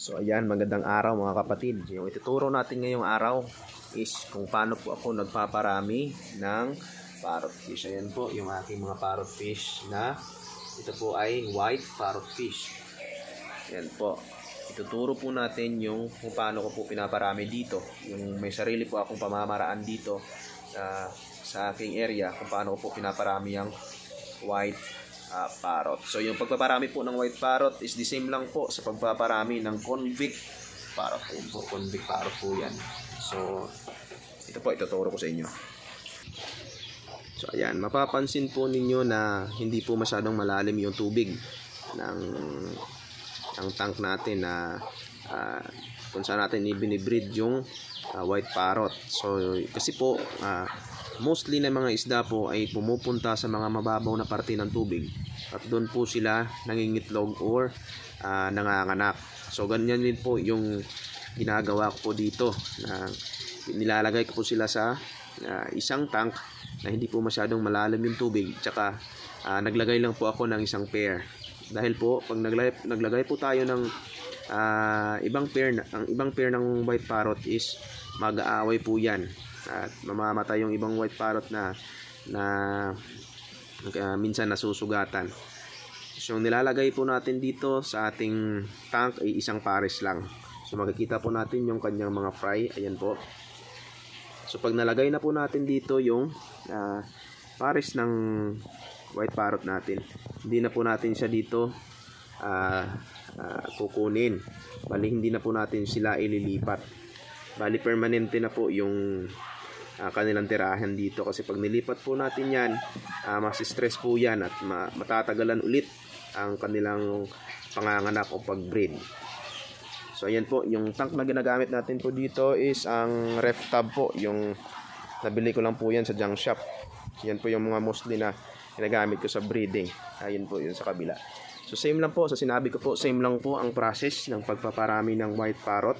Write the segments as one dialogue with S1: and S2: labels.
S1: So ayan, magandang araw mga kapatid. Yung ituturo natin ngayong araw is kung paano po ako nagpaparami ng parrot fish. Ayan po yung aking mga parrot fish na ito po ay white parrot fish. Ayan po. Ituturo po natin yung kung paano ko po pinaparami dito. Yung may sarili po akong pamamaraan dito sa sa aking area kung paano ko po pinaparami ang white ah, parrot. So yung pagpaparami po ng white parrot is the same lang po sa pagpaparami ng convict parrot. Ayun po, convict parrot po yan. So ito po ituturo ko sa inyo. So ayan, mapapansin po ninyo na hindi po masyadong malalim yung tubig ng ng tank natin na ah, kung saan natin ibinibreed yung ah, white parrot. So kasi po ah, mostly na mga isda po ay pumupunta sa mga mababaw na parte ng tubig. At doon po sila nangingitlog or ah, nanganganak. So ganyan din po yung ginagawa ko po dito na nilalagay ko po sila sa ah, isang tank na hindi po masyadong malalim yung tubig. Tsaka ah, naglagay lang po ako ng isang pair. Dahil po pag naglagay, naglagay po tayo ng ah, ibang pair ang ibang pair ng white parrot is mag-aaway po yan at mamamatay yung ibang white parrot na na ah, minsan nasusugatan. So nilalagay po natin dito sa ating tank ay isang pares lang. So makikita po natin yung kanyang mga fry. Ayan po. So pag nalagay na po natin dito yung ah, pares ng white parrot natin hindi na po natin siya dito ah, ah, kukunin. Bali hindi na po natin sila ililipat bali permanente na po yung ah, kanilang tirahan dito. Kasi pag nilipat po natin yan uh, stress po yan at ma- matatagalan ulit ang kanilang panganganak o pag-breed. So ayan po. Yung tank na ginagamit natin po dito is ang ref tab po. Yung nabili ko lang po yan sa junk shop. Yan po yung mga mostly na ginagamit ko sa breeding. Ayun po yun sa kabila. So same lang po. Sa sinabi ko po same lang po ang process ng pagpaparami ng white parrot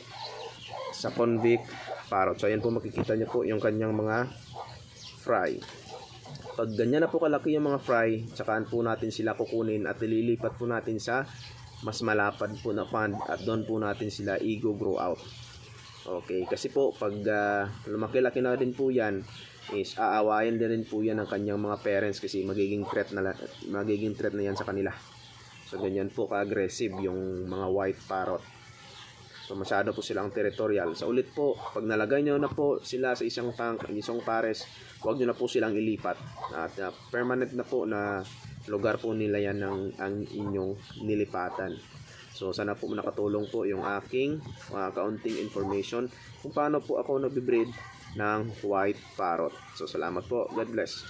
S1: sa convict parrot. So ayan po makikita niyo po yung kanyang mga fry. Pag ganyan na po kalaki yung mga fry, tsakaan po natin sila kukunin at ililipat po natin sa mas malapad po na pond at doon po natin sila i-go grow out. Okay, kasi po pag uh, lumaki-laki na din po yan is aawayan din rin po yan ng kanyang mga parents kasi magiging threat na magiging threat na yan sa kanila. So ganyan po ka-aggressive yung mga white parrot. So masyado po silang territorial. Sa ulit po, pag nalagay nyo na po sila sa isang tank, isang pares, huwag nyo na po silang ilipat. At uh, permanent na po na lugar po nila yan ng ang inyong nilipatan. So sana po nakatulong po yung aking uh, kaunting information kung paano po ako nagbe-breed ng white parrot. So salamat po. God bless.